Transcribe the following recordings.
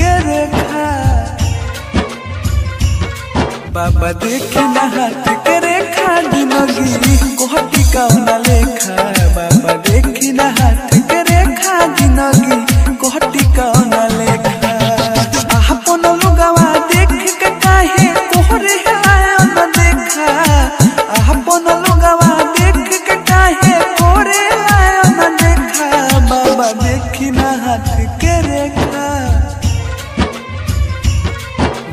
के रेखा बाबा देखे ना हाथ के रेखा दिनोगी गोहटी का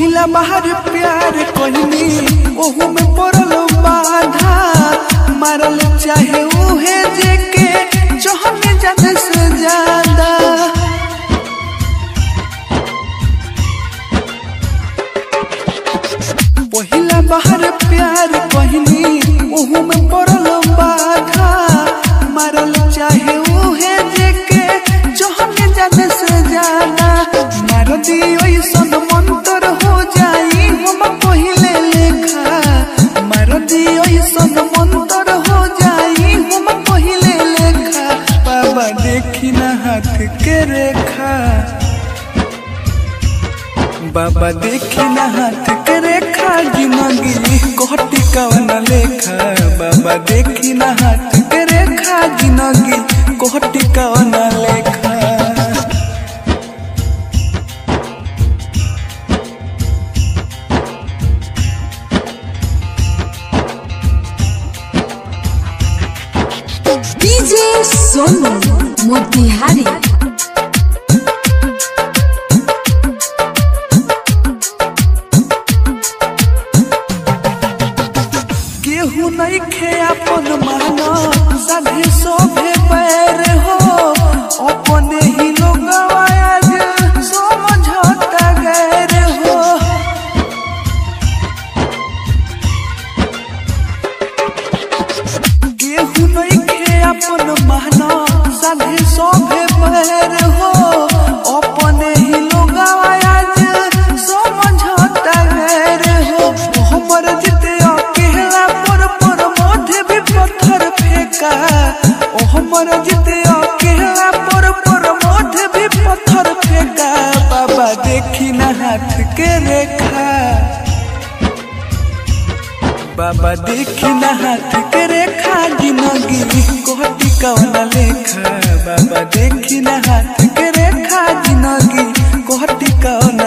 बाहर प्यार कहनी ओहू में पड़ल बाधा। मारल चाहे उहे जेके चहने ज़्यादा से ज़्यादा। बाहर प्यार कहनी ओहू में देखी ना हाथ के रेखा। बाबा देखी ना हाथ के रेखा ज़िंदगी कोहटी कवन लेखा। बाबा देखी ना हाथ के रेखा ज़िंदगी कोहटी कवन लेखा। डीजे सोनू। मोतिहारी केहू नहीं खे अपन मानो सभी सोभे पैर हो। सोभे पैर हो। बाबा देखी ना हाथ के रेखा ज़िंदगी कोटी कवन लेखा, बाबा देखी ना हाथ के रेखा ज़िंदगी कोटी कवन